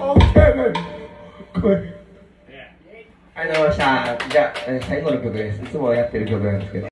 ありがとうございました。じゃあ、最後の曲です。いつもやってる曲なんですけど。